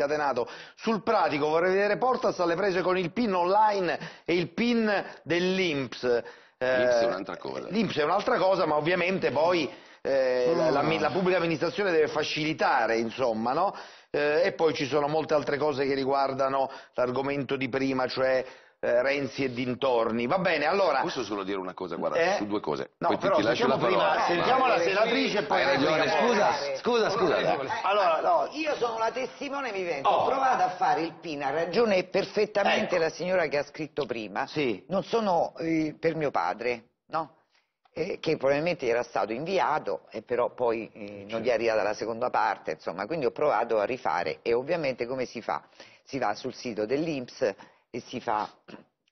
scatenato. Sul pratico vorrei vedere Portas alle prese con il PIN online e il PIN dell'Inps. L'Inps è un'altra cosa. L'Inps è un'altra cosa, ma ovviamente poi eh, la, la- la pubblica amministrazione deve facilitare, insomma, no? Eh, e poi ci sono molte altre cose che riguardano l'argomento di prima, cioè eh, Renzi e dintorni. Va bene, allora... Posso solo dire una cosa, guarda, Eh? su due cose. No, Poi però ti lascio la sentiamo parola. prima, sentiamo la senatrice e poi... Ragione, scusa, scusa, scusa. Allora, no, Io sono la testimone vivente, Oh. ho provato a fare il PIN, ha ragione perfettamente Ecco. la signora che ha scritto prima. Sì. Non sono eh, per mio padre, no? Eh, che probabilmente era stato inviato e però poi eh, non gli è arrivata la seconda parte, insomma, quindi ho provato a rifare e ovviamente come si fa? Si va sul sito dell'Inps e si fa,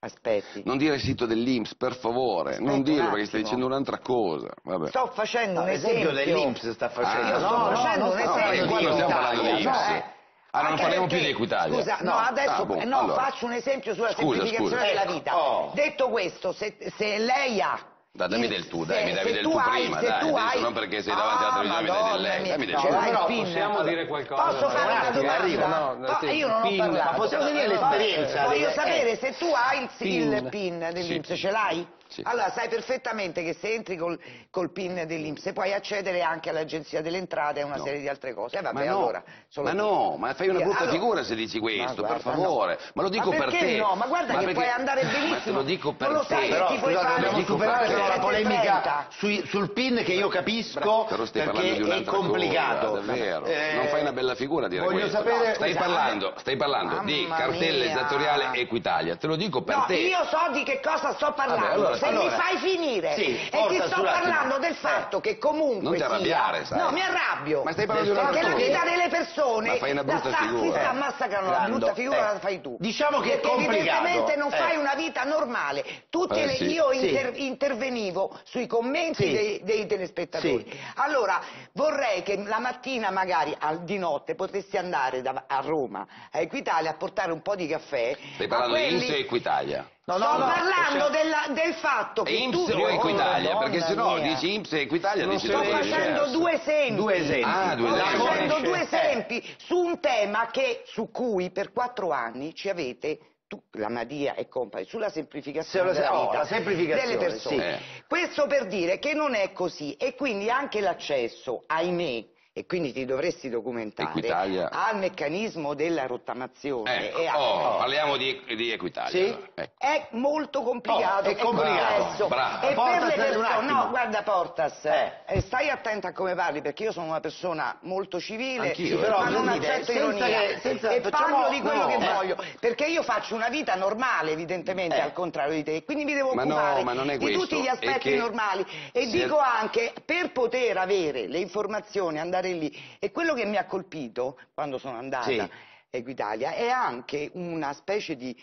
aspetti, Non dire il sito dell'Inps, per favore, Aspetta non dirlo perché stai dicendo un'altra cosa. Vabbè. sto facendo un esempio dell'Inps sta facendo. Ah, io sto no, facendo no, un no, No, esempio qua non stiamo parlando di Italia, Inps. no, eh. Ah, non parliamo più di Equitalia. Scusa, no, No, adesso ah, boh, no, allora. faccio un esempio sulla Scusa, semplificazione scusa. della vita. Oh. Detto questo, se, se lei ha Dai, dammi del tu, se- dai, mi davi del tu tu hai- prima, dai, tu adesso hai- non perché sei davanti alla Ah, televisione, mi dai del lei, mia. dammi del tu. Però possiamo dire qualcosa, Posso no? fare Un una domanda? arrivo. No, no, io non ho PIN. parlato. Ma possiamo dire l'esperienza? Voglio Eh. sapere se tu hai il, PIN. dell'Inps, ce l'hai? Sì. Allora sai perfettamente che se entri col, col PIN dell'Inps puoi accedere anche all'Agenzia delle Entrate e a una No. serie di altre cose. Eh, vabbè, Ma no, allora, ma no, ma fai una brutta Allora- figura se dici questo, Ma per guarda, favore. no. Ma lo dico Ma per perché te. no? Ma guarda che perché- puoi andare Ma te benissimo. lo dico per Non lo te. sai che Però ti puoi fare dobbiamo dico superare perché- la 7,30. polemica sui- sul PIN che io capisco perché di è complicato. cosa, davvero. Eh, non fai una bella figura dire voglio questo. sapere- stai Scusate. parlando, stai parlando di Mamma cartelle mia. esattoriali Equitalia, te lo dico per No, te. io so di che cosa sto parlando. Vabbè, allora, Se allora. mi fai finire Sì, e ti sto parlando del fatto che comunque Non ti arrabbiare, sai. No, mi arrabbio. Ma stai parlando di Perché la vita delle persone Ma fai una brutta figura. si sta Eh. massacrando la brutta figura eh. la fai tu. Diciamo che è complicato. evidentemente non Eh. fai una vita normale. Tutte Eh, le- sì. io Sì. inter- intervenivo sui commenti Sì. dei, dei telespettatori. Sì. Allora, vorrei che la mattina, magari al, di notte, potresti andare da- a Roma, a Equitalia, a portare un po' di caffè. Stai parlando di quelli- Inps e Equitalia. No, no, Sto no, parlando della- del fatto che E Inps tu... o Equitalia? Oh, perché se no dici Inps e Equitalia Non dici Sto facendo diverse. due esempi. Due esempi. Ah, due Sto esempi. facendo Eh. due esempi su un tema che, su cui per quattro anni ci avete tu, la Madia e compagni sulla semplificazione Sì, della oh, vita semplificazione, delle persone. sì. Questo per dire che non è così e quindi anche l'accesso, ahimè, e quindi ti dovresti documentare Equitalia. al meccanismo della rottamazione Ecco, e a- oh, parliamo di, di Equitalia. Sì. allora. Ecco. è molto complicato, Oh, è complicato. Bravo. E Portas, per le persone, no, guarda Portas, Eh. eh, stai attenta a come parli perché io sono una persona molto civile, ma eh. Però, non sentite, accetto senza ironia che- senza- e facciamo- parlo di quello no, che eh. voglio, perché io faccio una vita normale evidentemente Eh. al contrario di te, quindi mi devo Ma no, occupare ma non è di questo, tutti gli aspetti normali e dico anche per poter avere le informazioni, andare lì e quello che mi ha colpito quando sono andata Sì. Equitalia è anche una specie di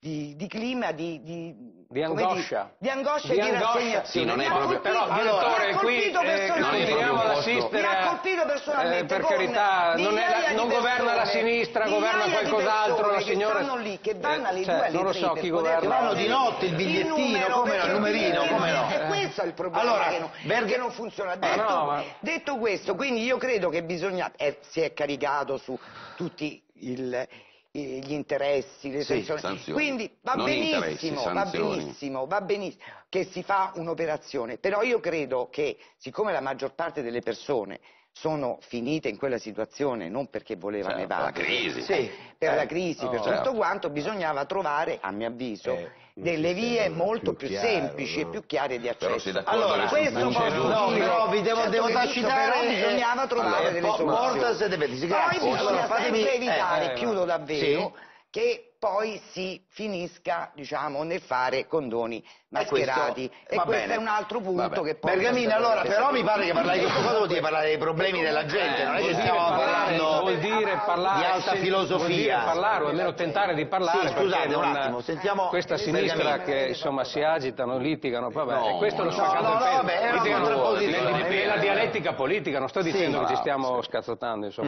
di, di clima, di, di, Di angoscia. Di, angoscia e di rassegnazione. Sì, non è proprio- Però, mi direttore, ha qui colpito eh, personalmente. Assistere Mi ha colpito personalmente eh, per con carità, non, è la- non governa la sinistra, governa qualcos'altro, la signora... che stanno lì, che vanno alle Eh, due, cioè, alle non lo so chi governa. Vanno di notte il bigliettino, numero, come no, il numerino, come no. E questo è il problema Allora, che, non, Berg- che non funziona. Ma Detto, no, ma- detto questo, quindi io credo che bisogna, eh, si è caricato su tutti il- gli interessi, le Sì, sanzioni. Quindi va benissimo, va benissimo, va benissimo che si fa un'operazione, però io credo che siccome la maggior parte delle persone sono finite in quella situazione non perché volevano Certo, evadere, la crisi. Sì. per Eh. la crisi, per Oh. tutto Certo. quanto, bisognava trovare, a mio avviso, Eh, delle vie molto più più, chiaro, semplici no? e più chiare di accesso. Allora, questo posso. No, dire. però vi devo, Certo devo che tacitare... però bisognava trovare allora, delle soluzioni. Portas. Poi bisogna Allora, fatemi- sempre evitare, eh, eh, chiudo davvero, Sì. che poi si finisca diciamo, nel fare condoni mascherati. questo- E questo bene. è un altro punto che poi... Bergamini, allora, però mi pare che parlare di questa cosa vuol dire parlare dei problemi della gente, non è che Vuol dire stiamo parlare- parlando vuol dire parlare di alta sì, filosofia. vuol dire parlare o almeno tentare di parlare Sì, scusate, un attimo, sentiamo questa Bergamini. sinistra che insomma si agitano, litigano, vabbè, No, questo è lo no, no, no, vabbè, è una contrapposizione, è vero. nella dialettica politica, non sto dicendo che ci stiamo sì. scazzottando, insomma.